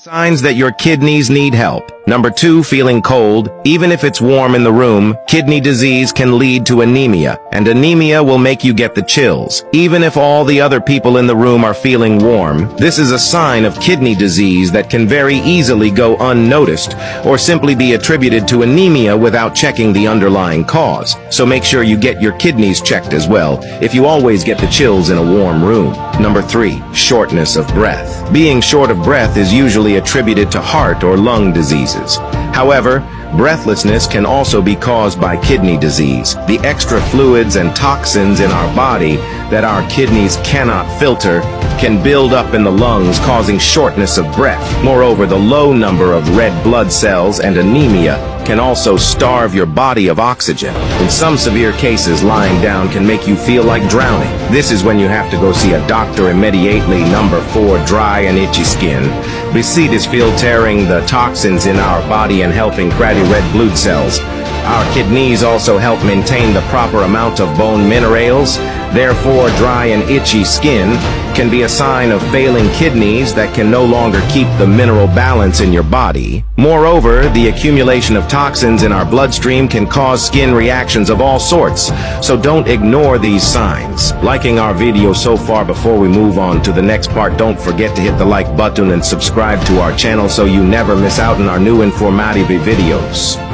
Signs that your kidneys need help. Number two, feeling cold. Even if it's warm in the room, kidney disease can lead to anemia, and anemia will make you get the chills. Even if all the other people in the room are feeling warm, this is a sign of kidney disease that can very easily go unnoticed, or simply be attributed to anemia without checking the underlying cause. So make sure you get your kidneys checked as well, if you always get the chills in a warm room. Number three, shortness of breath. Being short of breath is usually attributed to heart or lung diseases. However, breathlessness can also be caused by kidney disease. The extra fluids and toxins in our body that our kidneys cannot filter can build up in the lungs causing shortness of breath. Moreover, the low number of red blood cells and anemia can also starve your body of oxygen. In some severe cases, lying down can make you feel like drowning. This is when you have to go see a doctor immediately. Number four, dry and itchy skin. BCEAT is tearing the toxins in our body and helping fatty red blood cells. Our kidneys also help maintain the proper amount of bone minerals. Therefore, dry and itchy skin can be a sign of failing kidneys that can no longer keep the mineral balance in your body. Moreover, the accumulation of toxins in our bloodstream can cause skin reactions of all sorts, so don't ignore these signs. Liking our video so far before we move on to the next part, don't forget to hit the like button and subscribe to our channel so you never miss out on our new informative videos.